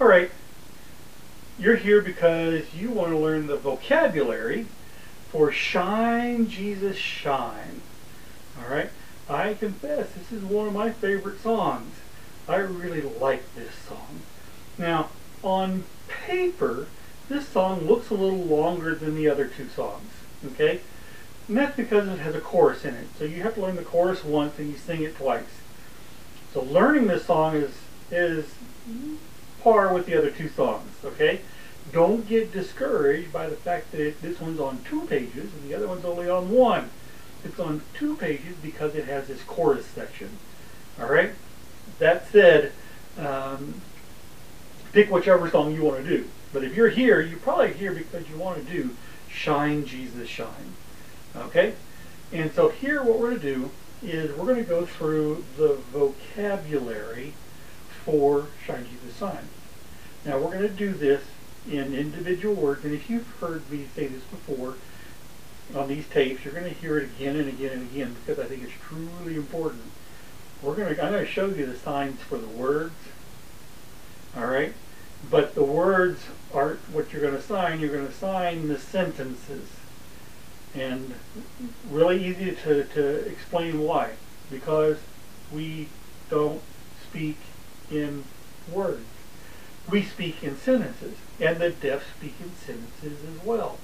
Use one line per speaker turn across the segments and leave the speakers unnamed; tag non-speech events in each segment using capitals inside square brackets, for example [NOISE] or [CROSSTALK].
All right, you're here because you want to learn the vocabulary for Shine, Jesus, Shine. All right, I confess this is one of my favorite songs. I really like this song. Now, on paper, this song looks a little longer than the other two songs. Okay? And that's because it has a chorus in it. So you have to learn the chorus once and you sing it twice. So learning this song is is par with the other two songs, okay? Don't get discouraged by the fact that this one's on two pages and the other one's only on one. It's on two pages because it has this chorus section. All right? That said, um, pick whichever song you want to do. But if you're here, you're probably here because you want to do Shine, Jesus, Shine. Okay? And so here what we're going to do is we're going to go through the vocabulary for Shine, the Shine. Now we're going to do this in individual words, and if you've heard me say this before on these tapes, you're going to hear it again and again and again because I think it's truly important. We're going to, I'm going to show you the signs for the words, all right? But the words aren't what you're going to sign. You're going to sign the sentences. And really easy to, to explain why. Because we don't speak in words. We speak in sentences. And the deaf speak in sentences as well.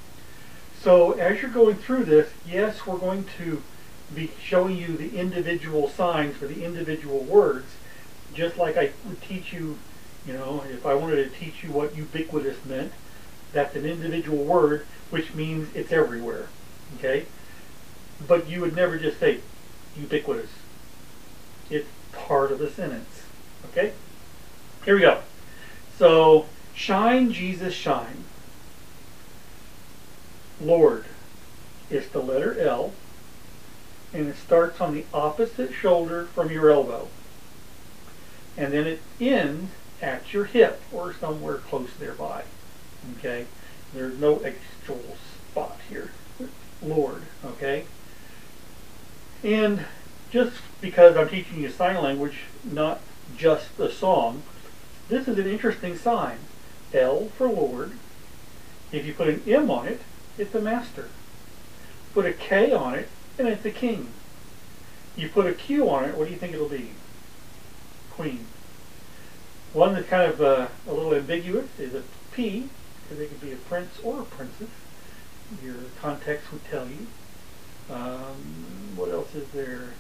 So as you're going through this, yes, we're going to be showing you the individual signs for the individual words, just like I would teach you you know, if I wanted to teach you what ubiquitous meant, that's an individual word, which means it's everywhere. Okay? But you would never just say ubiquitous. It's part of the sentence. Okay? Here we go. So, shine, Jesus, shine. Lord. It's the letter L, and it starts on the opposite shoulder from your elbow. And then it ends at your hip or somewhere close thereby. Okay? There's no actual spot here. Lord, okay? And just because I'm teaching you sign language, not just a song, this is an interesting sign. L for Lord. If you put an M on it, it's a master. Put a K on it, and it's a king. You put a Q on it, what do you think it'll be? Queen. One that's kind of uh, a little ambiguous is a P, because it could be a prince or a princess. Your context would tell you. Um, what else is there?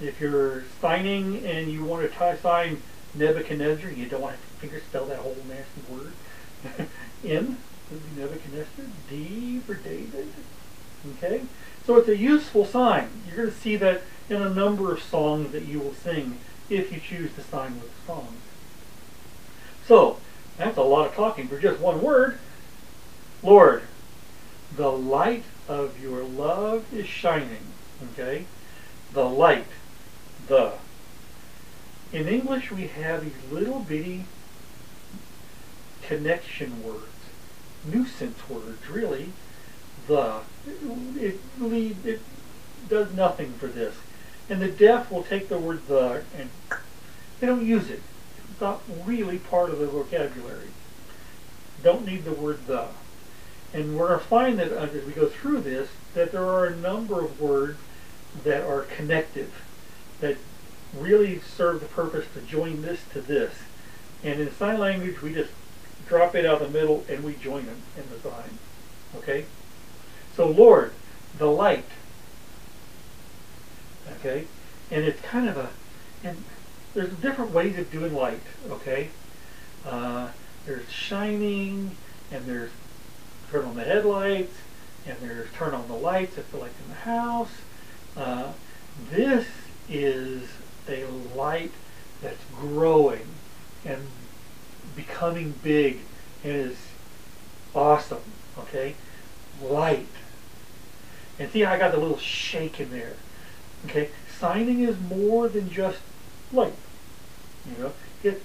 If you're signing and you want to sign Nebuchadnezzar, you don't want to finger spell that whole nasty word. [LAUGHS] N would be Nebuchadnezzar. D for David. Okay? So it's a useful sign. You're going to see that in a number of songs that you will sing if you choose to sign with the songs. So, that's a lot of talking for just one word. Lord, the light of your love is shining. Okay? The light. The. In English, we have these little bitty connection words. Nuisance words, really. The. It, it, it does nothing for this. And the deaf will take the word the and they don't use it It's not really part of the vocabulary. Don't need the word the. And we're going to find that as we go through this, that there are a number of words that are connective, that really serve the purpose to join this to this. And in sign language, we just drop it out of the middle and we join them in the sign. Okay? So Lord, the light. Okay? And it's kind of a, and there's different ways of doing light, okay? Uh, there's shining, and there's turn on the headlights, and there's turn on the lights if they're like in the house. Uh, this is a light that's growing and becoming big and is awesome, okay? Light. And see I got the little shake in there, okay? Signing is more than just light. You know, get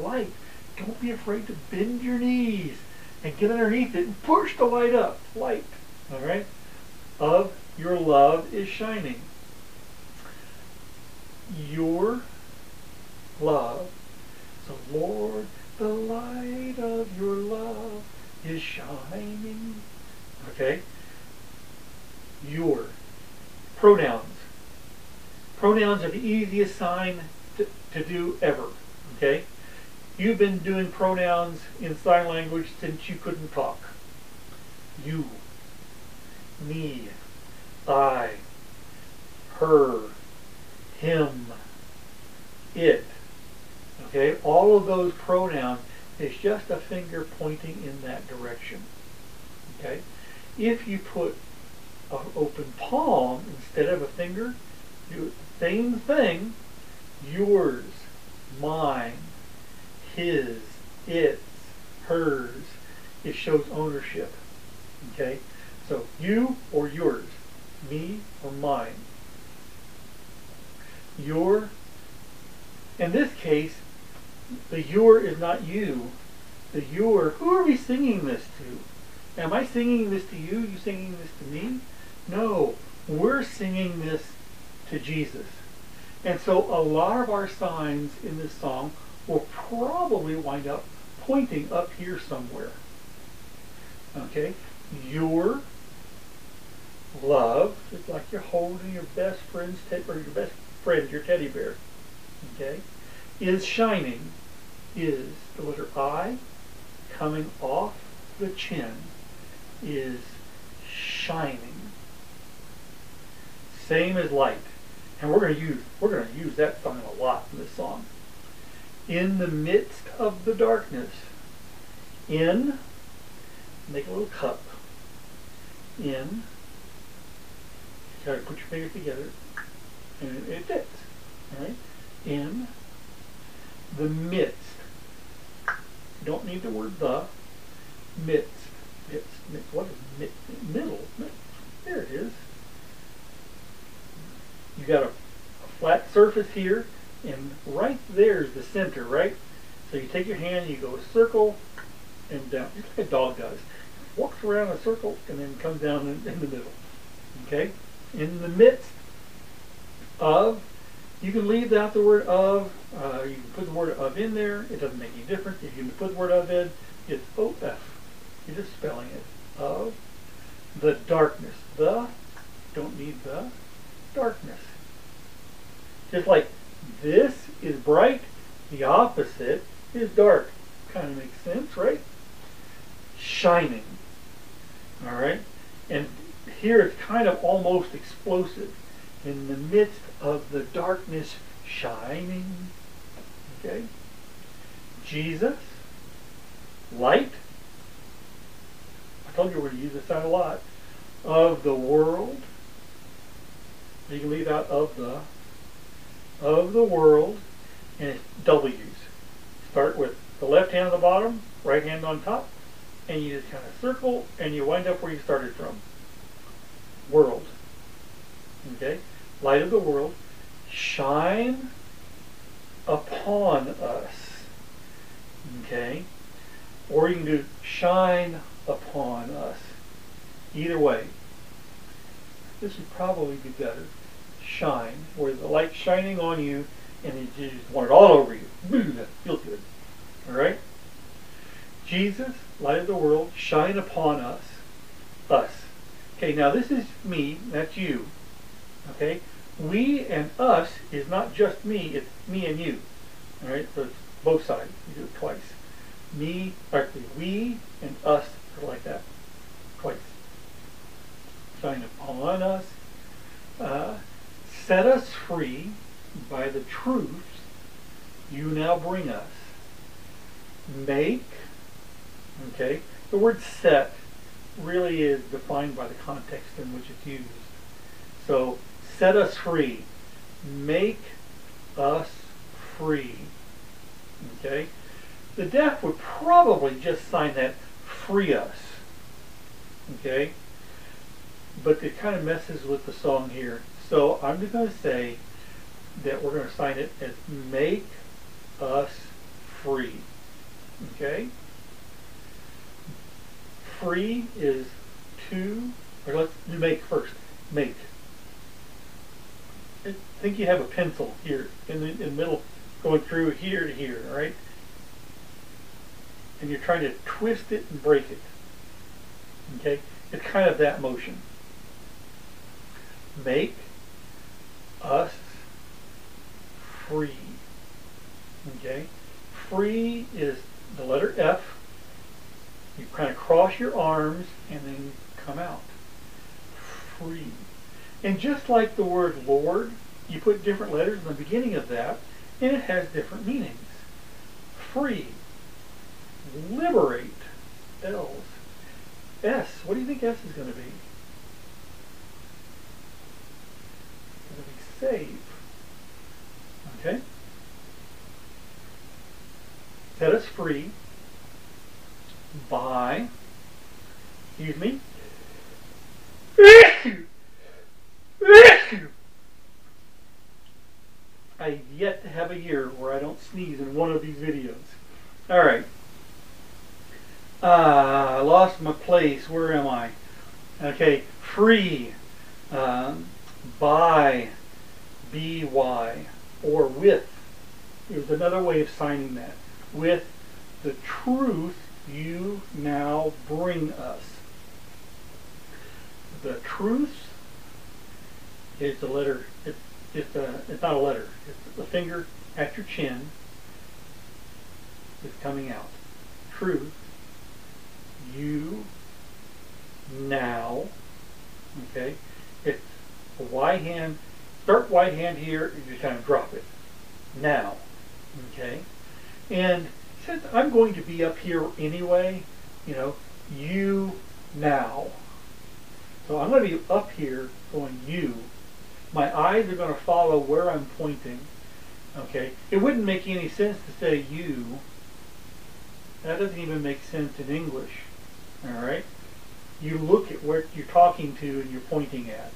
light. Don't be afraid to bend your knees and get underneath it and push the light up. Light. All right? Of your love is shining. Your love. So, Lord, The light of your love is shining. Okay? Your. Pronouns. Pronouns are the easiest sign to, to do ever. Okay? You've been doing pronouns in sign language since you couldn't talk. You, me, I, her, him, it. Okay? All of those pronouns is just a finger pointing in that direction. Okay? If you put an open palm instead of a finger, do the same thing. Yours, mine, his, its, hers. It shows ownership. Okay? So you or yours, me or mine. Your, in this case, the your is not you. The your, who are we singing this to? Am I singing this to you? You singing this to me? No, we're singing this to Jesus. And so a lot of our signs in this song will probably wind up pointing up here somewhere. Okay? Your love, just like you're holding your best friend's or your best friend, your teddy bear. Okay? Is shining is the letter I coming off the chin is shining. Same as light. And we're going to use we're to use that song a lot in this song. In the midst of the darkness, in make a little cup. In try to put your fingers together, and it fits. Right. In the midst. Don't need the word the. Midst. Midst. midst. What is mid, middle? There it is you got a, a flat surface here, and right there is the center, right? So you take your hand, you go circle, and down, just like a dog does. Walks around a circle and then comes down in, in the middle. Okay? In the midst of, you can leave out the word of, uh, you can put the word of in there, it doesn't make any difference. If you put the word of in, it's O-F. You're just spelling it. Of the darkness. The, don't need the, darkness. Just like this is bright, the opposite is dark. Kind of makes sense, right? Shining. All right? And here it's kind of almost explosive. In the midst of the darkness, shining. Okay? Jesus, light. I told you we're going to use this sound a lot. Of the world, you can leave out of the of the world and it's W's. Start with the left hand on the bottom, right hand on top, and you just kind of circle and you wind up where you started from. World. Okay? Light of the world. Shine upon us. Okay? Or you can do shine upon us. Either way. This would probably be better shine, where the light's shining on you and you just want it all over you. Feels good. All right? Jesus, light of the world, shine upon us. Us. Okay, now this is me, that's you. Okay? We and us is not just me, it's me and you. All right? So it's both sides. You do it twice. Me, actually, we and us are like that. Twice. Shine upon us. Uh, set us free by the truths you now bring us. Make, okay, the word set really is defined by the context in which it's used. So, set us free. Make us free. Okay? The deaf would probably just sign that free us. Okay? But it kind of messes with the song here. So I'm just going to say that we're going to sign it as make us free. Okay? Free is to, or let's make first. Make. I think you have a pencil here in the, in the middle going through here to here, right? and you're trying to twist it and break it. Okay? It's kind of that motion. Make us free. Okay? Free is the letter F. You kind of cross your arms and then come out. Free. And just like the word Lord, you put different letters in the beginning of that, and it has different meanings. Free. Liberate. L's. S. What do you think S is going to be? It's going to be save. Okay? Set us free by, excuse me, I yet to have a year where I don't sneeze in one of these videos. All right. Uh, I lost my place. Where am I? Okay, free, um, by, by, or with. There's another way of signing that. With the truth you now bring us. The truth is the letter. It's it's a. It's not a letter. It's the finger at your chin is coming out. Truth. You now. Okay. It's a Y hand. Start Y hand here. You just kind of drop it. Now. Okay. And since I'm going to be up here anyway, you know, you now. So I'm going to be up here going you. My eyes are going to follow where I'm pointing. Okay? It wouldn't make any sense to say you. That doesn't even make sense in English. Alright? You look at what you're talking to and you're pointing at.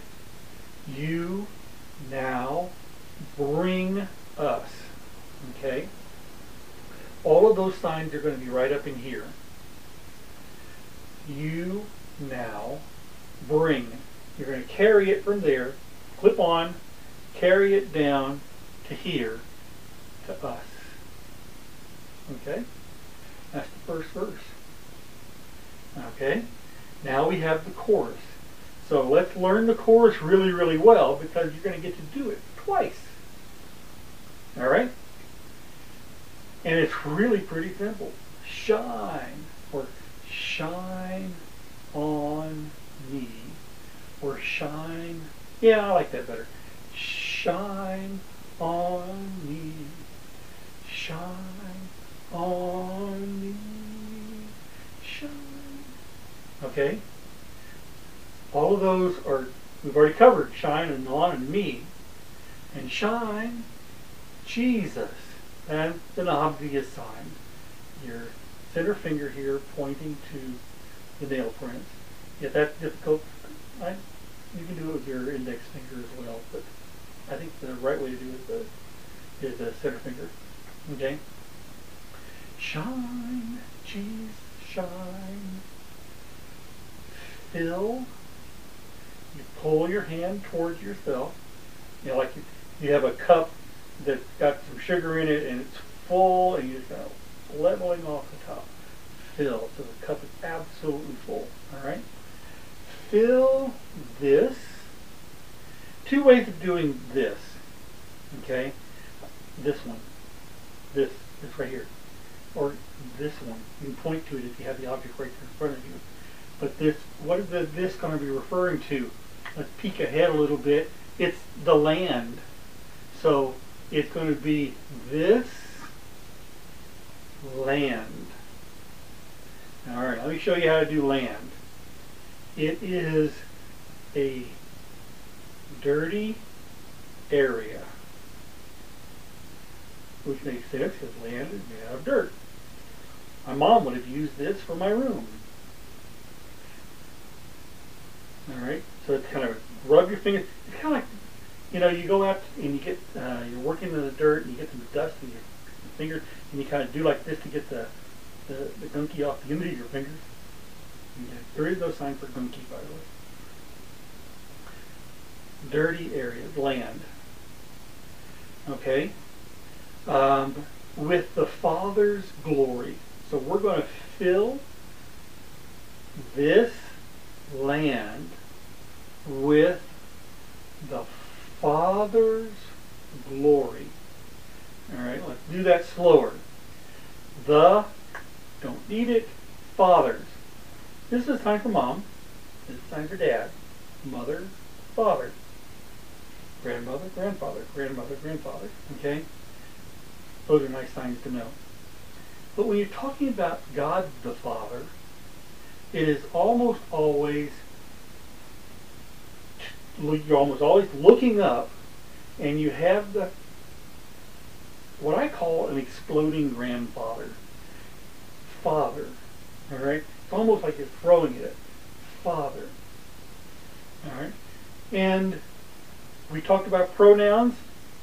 You now bring us. Okay? All of those signs are going to be right up in here. You now bring. You're going to carry it from there, clip on, carry it down to here, to us. Okay? That's the first verse. Okay? Now we have the chorus. So let's learn the chorus really, really well because you're going to get to do it twice. All right? And it's really pretty simple. Shine, or shine on me, or shine, yeah, I like that better. Shine on me, shine on me, shine. Okay? All of those are, we've already covered shine and on and me. And shine, Jesus That's an obvious sign. Your center finger here pointing to the nail prints. If that's difficult, I, you can do it with your index finger as well, but I think the right way to do it is the center finger. Okay? Shine, Jesus, shine. Fill. You pull your hand towards yourself. You know, like you, you have a cup that's got some sugar in it and it's full and you just kind of leveling off the top. Fill. So the cup is absolutely full. Alright? Fill this. Two ways of doing this. Okay? This one. This. This right here. Or this one. You can point to it if you have the object right there in front of you. But this, what is the, this going to be referring to? Let's peek ahead a little bit. It's the land. So it's going to be this land. All right, let me show you how to do land. It is a dirty area, which makes sense because land is made out of dirt. My mom would have used this for my room. All right, so it's kind of rub your fingers. It's kind of like you know, you go out and you get, uh, you're working in the dirt and you get some dust in your fingers and you kind of do like this to get the, the, the gunky off the end of your fingers. Okay. There is no sign for gunky, by the way. Dirty areas, land. Okay? Um, with the Father's glory. So we're going to fill this land with the Father's glory. All right, let's do that slower. The, don't need it, fathers. This is time for mom. This is time for dad. Mother, father. Grandmother, grandfather, grandmother, grandfather. Okay? Those are nice signs to know. But when you're talking about God the Father, it is almost always you're almost always looking up and you have the what I call an exploding grandfather. Father. Alright? It's almost like you're throwing it. Father. Alright? And we talked about pronouns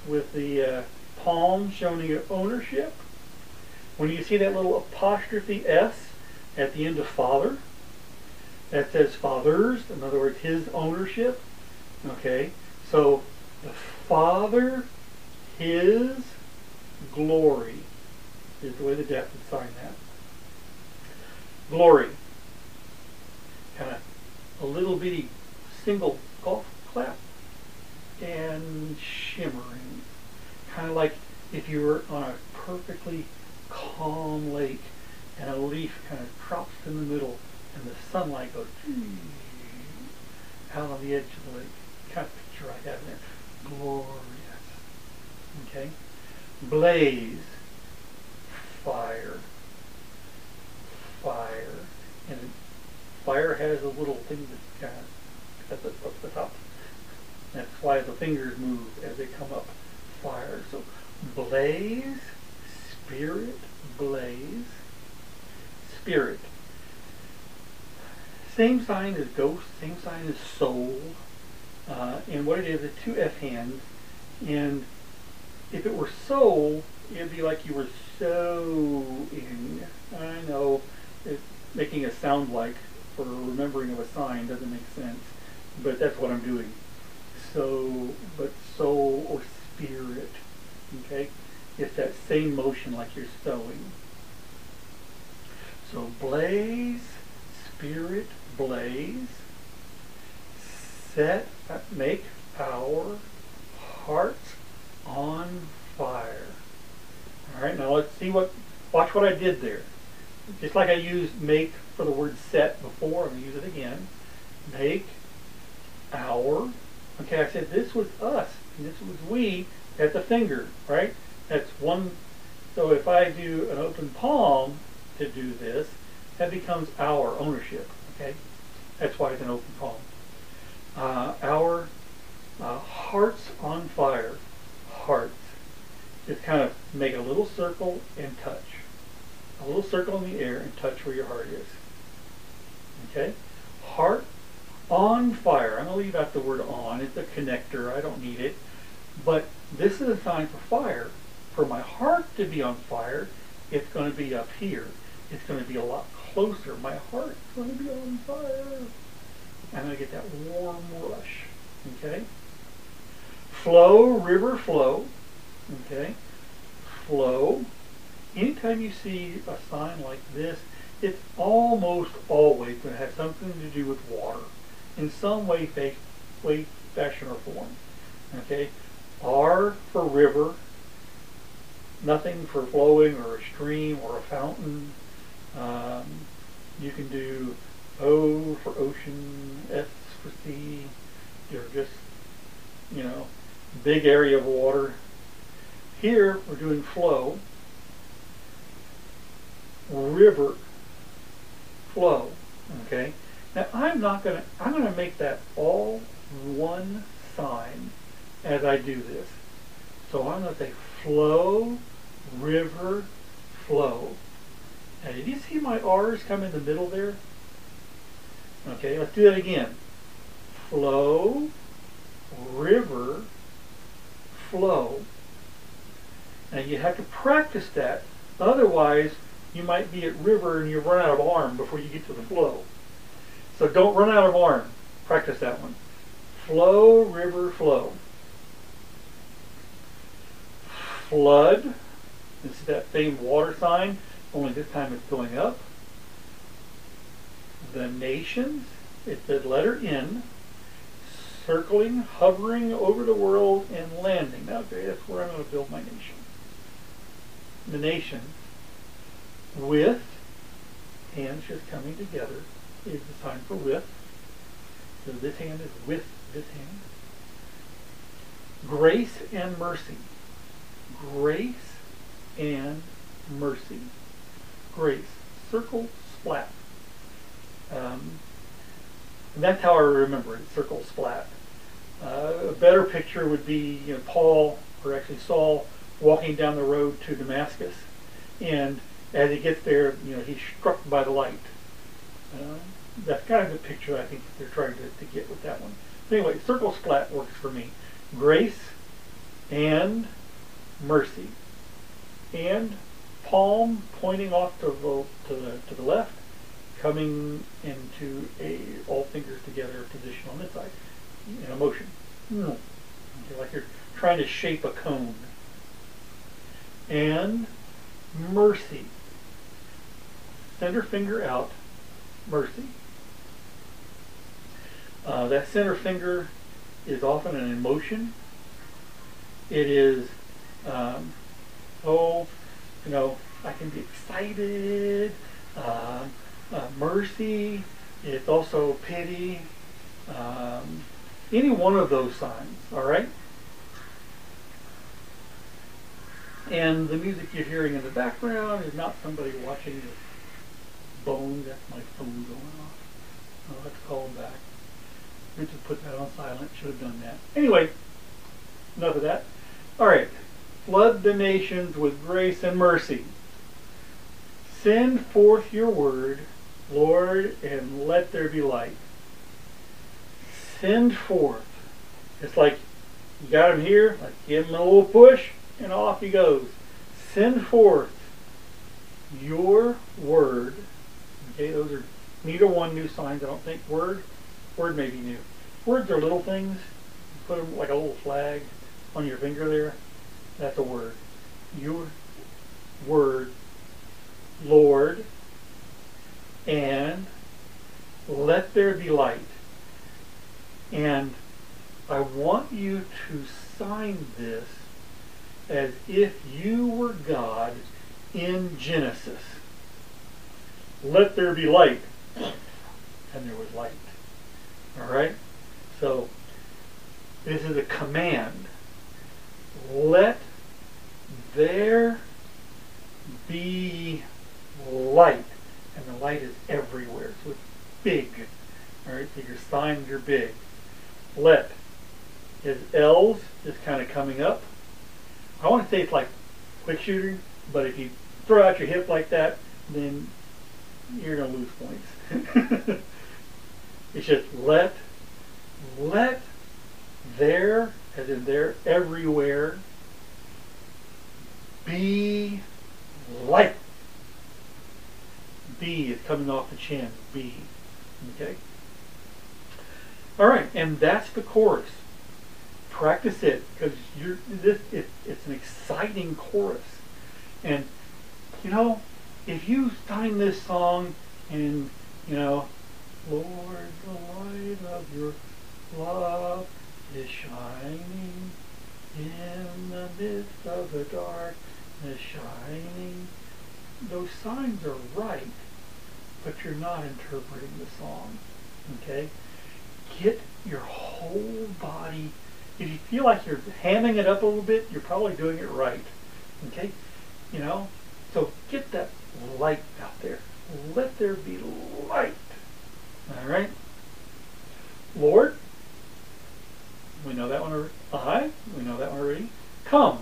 with the uh, palm showing ownership. When you see that little apostrophe S at the end of father, that says fathers, in other words, his ownership. Okay, so the Father, his glory is the way the deaf would sign that. Glory. Kind of a little bitty single golf clap and shimmering. Kind of like if you were on a perfectly calm lake and a leaf kind of drops in the middle and the sunlight goes out on the edge of the lake. Kind of picture I have there. Glorious. Okay? Blaze. Fire. Fire. And fire has a little thing that kind of at the, the top. That's why the fingers move as they come up. Fire. So blaze, spirit, blaze, spirit. Same sign as ghost, same sign as soul. Uh, and what it is, is two F hands. And if it were soul, it'd be like you were so in. I know it's making a sound like for remembering of a sign doesn't make sense, but that's what I'm doing. So, but soul or spirit, okay? It's that same motion like you're sewing. So blaze, spirit, blaze, set, uh, make our hearts on fire. All right, now let's see what, watch what I did there. Just like I used make for the word set before, I'm going to use it again. Make our, okay, I said this was us, this was we at the finger, right? That's one, so if I do an open palm to do this, that becomes our ownership. Okay, that's why it's an open palm. Uh, our uh, hearts on fire, hearts. Just kind of make a little circle and touch. A little circle in the air and touch where your heart is. Okay? Heart on fire. I'm going to leave out the word on. It's a connector. I don't need it. But this is a sign for fire. For my heart to be on fire, it's going to be up here. It's going to be a lot closer. My heart's going to be on fire. I'm going to get that warm rush. Okay? Flow, river flow. Okay? Flow. Anytime you see a sign like this, it's almost always going to have something to do with water in some way, way, fashion, or form. Okay? R for river, nothing for flowing or a stream or a fountain. Um, you can do O for ocean, S for sea. You're just, you know, big area of water. Here we're doing flow, river, flow. Okay. Now I'm not gonna. I'm gonna make that all one sign as I do this. So I'm gonna say flow, river, flow. Now, did you see my R's come in the middle there? Okay, let's do that again. Flow, river, flow. Now you have to practice that. Otherwise, you might be at river and you run out of arm before you get to the flow. So don't run out of arm. Practice that one. Flow, river, flow. Flood. This is that same water sign. only this time it's going up. The nations, it's the letter N, circling, hovering over the world, and landing. Okay, that's where I'm going to build my nation. The nation with hands just coming together is the sign for with. So this hand is with this hand. Grace and mercy. Grace and mercy. Grace. Circle, splat. Um, and that's how I remember it, circle, splat. Uh, a better picture would be you know, Paul, or actually Saul, walking down the road to Damascus. And as he gets there, you know, he's struck by the light. Uh, that's kind of the picture I think they're trying to, to get with that one. Anyway, circle splat works for me. Grace and mercy. And palm pointing off to the, to the, to the left, coming into a all fingers together position on this side in a motion. Mm. Okay, like you're trying to shape a cone. And mercy. Center finger out, mercy. Uh, that center finger is often an emotion. It is, um, oh, you know, I can be excited, uh, uh, mercy. It's also pity. Um, any one of those signs, all right? And the music you're hearing in the background is not somebody watching this bone. That's my phone going off. I'll have to call them back. Just put that on silent. Should have done that. Anyway, enough of that. All right. Flood the nations with grace and mercy. Send forth your word, Lord, and let there be light. Send forth. It's like you got him here, like give him a little push, and off he goes. Send forth your word. Okay, those are neither one new signs. I don't think word. Word may be new. Words are little things. You put them like a little flag on your finger there. That's a word. Your word, Lord, and let there be light. And I want you to sign this as if you were God in Genesis. Let there be light. And there was light. All right? So, this is a command. Let there be light. And the light is everywhere. So it's big. All right? So your signs are big. Let is L's is kind of coming up. I want to say it's like quick shooting, but if you throw out your hip like that, then you're going to lose points. [LAUGHS] it's just let, let there, as in there, everywhere, be light. B is coming off the chin. B. Okay? All right, and that's the chorus. Practice it because you're this. It, it's an exciting chorus, and you know, if you sign this song and you know, Lord, the light of your love is shining in the midst of the darkness shining. Those signs are right, but you're not interpreting the song. Okay? Get your whole body. If you feel like you're hamming it up a little bit, you're probably doing it right. Okay? You know? So get that light out there. Let there be light. All right? Lord, we know that one already. We know that one already. Come.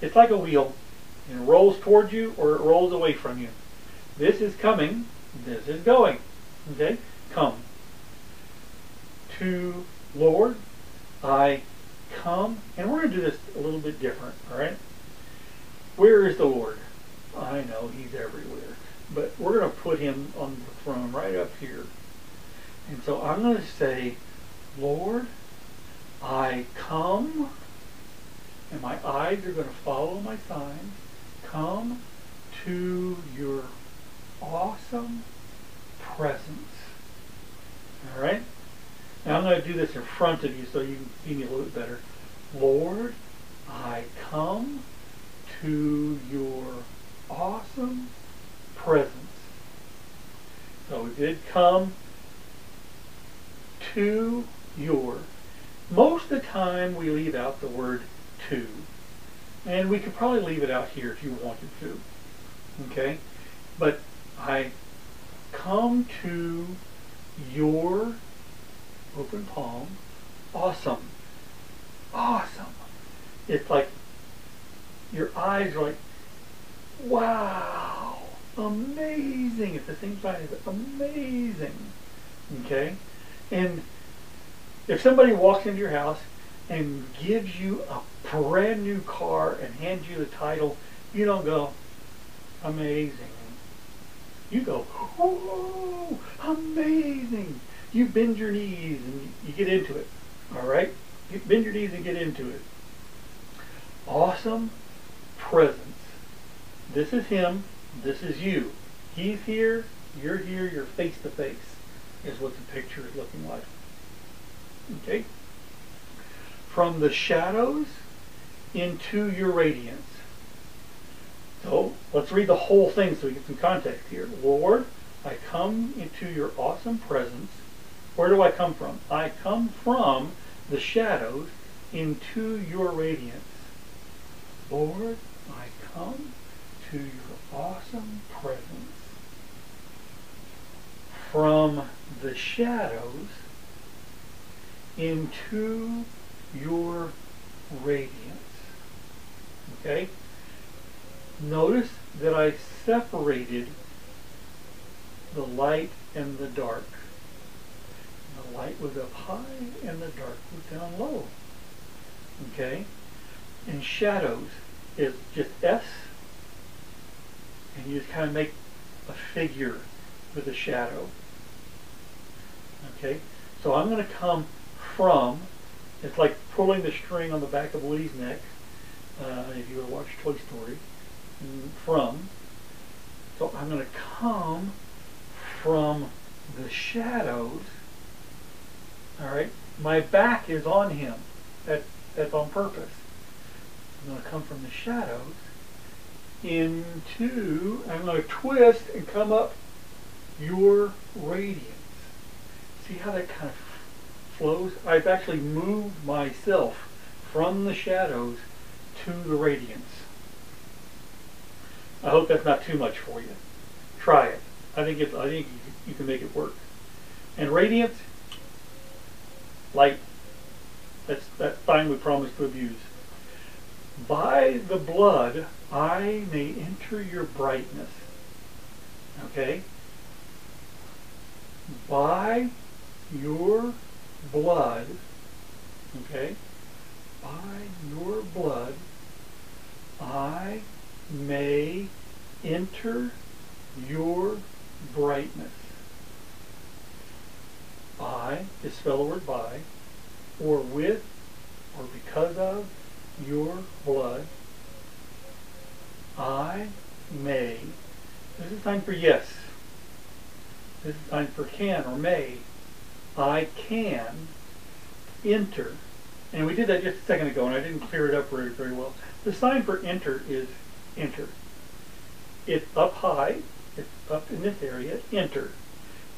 It's like a wheel. It rolls towards you or it rolls away from you. This is coming. This is going. Okay? Come. To Lord, I come. And we're going to do this a little bit different. All right? Where is the Lord? I know he's everywhere. But we're going to put him on the throne right up here. And so I'm going to say, Lord, I come, and my eyes are going to follow my sign. Come to your awesome presence. All right? Now I'm going to do this in front of you so you can see me a little bit better. Lord, I come to your awesome presence. So we did come to your. Most of the time we leave out the word to. And we could probably leave it out here if you wanted to. Okay? But I come to your open palm. Awesome. Awesome. It's like your eyes are like, wow, amazing. At the same it's amazing. Okay? And if somebody walks into your house and gives you a brand new car and hands you the title, you don't go, amazing. You go, whoa, amazing. You bend your knees and you get into it. All right? You bend your knees and get into it. Awesome presence. This is him. This is you. He's here. You're here. You're face to face is what the picture is looking like. Okay? From the shadows into your radiance. So let's read the whole thing so we get some context here. Lord, I come into your awesome presence. Where do I come from? I come from the shadows into your radiance. Lord, to your awesome presence. From the shadows into your radiance. Okay? Notice that I separated the light and the dark. The light was up high and the dark was down low. Okay? And shadows is just S, and you just kind of make a figure with a shadow. Okay? So I'm going to come from, it's like pulling the string on the back of Woody's neck, uh, if you ever watched Toy Story, from. So I'm going to come from the shadows. All right? My back is on him. That, that's on purpose. I'm going to come from the shadows into, I'm going to twist and come up your radiance. See how that kind of flows? I've actually moved myself from the shadows to the radiance. I hope that's not too much for you. Try it. I think it, I think you can make it work. And radiance, light. That's that sign we promised to abuse. By the blood I may enter your brightness. Okay? By your blood, okay? By your blood I may enter your brightness. By is spell word by, or with, or because of your blood. I may. This is time for yes. This is time for can or may. I can enter. And we did that just a second ago, and I didn't clear it up very, very well. The sign for enter is enter. It's up high, it's up in this area, enter.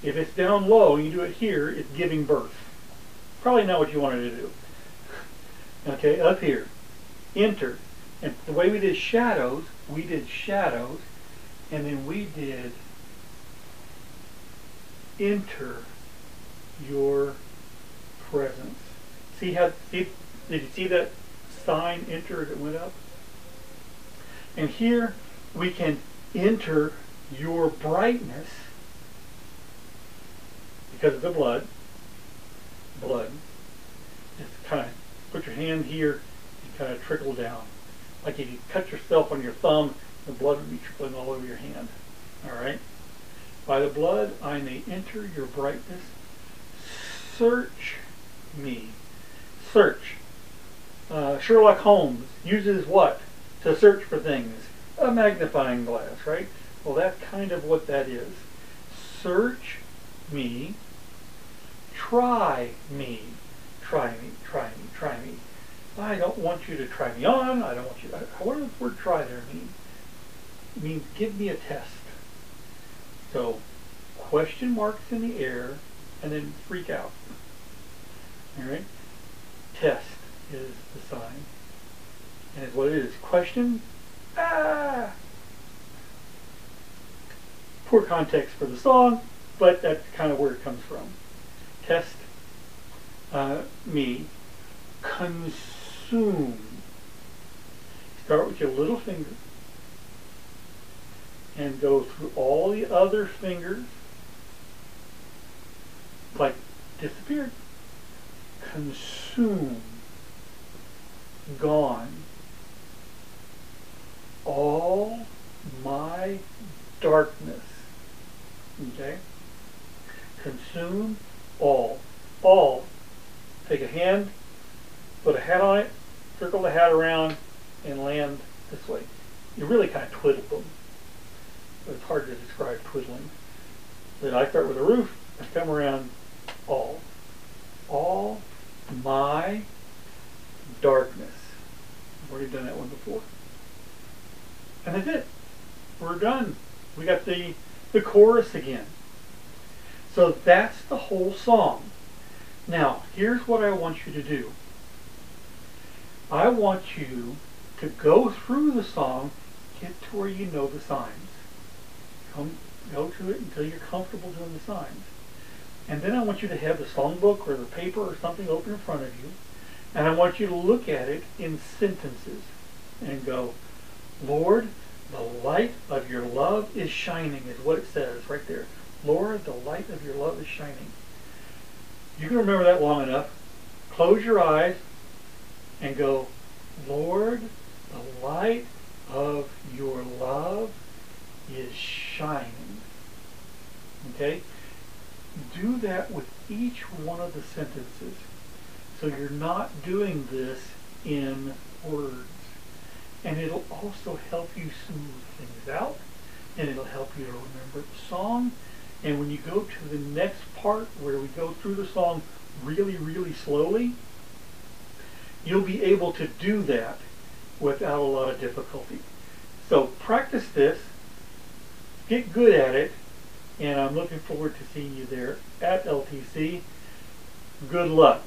If it's down low, you do it here, it's giving birth. Probably not what you wanted to do. [LAUGHS] Okay, up here, enter. And the way we did shadows, we did shadows, and then we did enter your presence. See how, see, did you see that sign enter it went up? And here we can enter your brightness because of the blood. Blood. Just kind of put your hand here kind of trickle down. Like if you cut yourself on your thumb, the blood would be trickling all over your hand. All right? By the blood I may enter your brightness. Search me. Search. Uh, Sherlock Holmes uses what to search for things? a magnifying glass, right? Well, that's kind of what that is. Search me, try me, try me, try me, try me. I don't want you to try me on. I don't want you to, what does the word try there mean? It means give me a test. So, question marks in the air and then freak out. Alright? Test is the sign. And it's what it is. Question, ah! Poor context for the song, but that's kind of where it comes from. Test uh, me. Consume. Start with your little finger and go through all the other fingers like disappeared. Consume. Gone. All my darkness. Okay? Consume all. All. Take a hand, put a hat on it, circle the hat around, and land this way. You really kind of twiddle them. But it's hard to describe twiddling. Then I start with a roof, I come around all. All my darkness. I've already done that one before. And that's it. We're done. We got the, the chorus again. So that's the whole song. Now, here's what I want you to do. I want you to go through the song, get to where you know the signs. Come, go to it until you're comfortable doing the signs. And then I want you to have the songbook or the paper or something open in front of you. And I want you to look at it in sentences and go, Lord, the light of your love is shining, is what it says right there. Lord, the light of your love is shining. You can remember that long enough. Close your eyes and go, Lord, the light of your love is shining. Okay? Do that with each one of the sentences. So you're not doing this in words. And it'll also help you smooth things out. And it'll help you to remember the song. And when you go to the next part where we go through the song really, really slowly, you'll be able to do that without a lot of difficulty. So practice this, get good at it, and I'm looking forward to seeing you there at LTC. Good luck.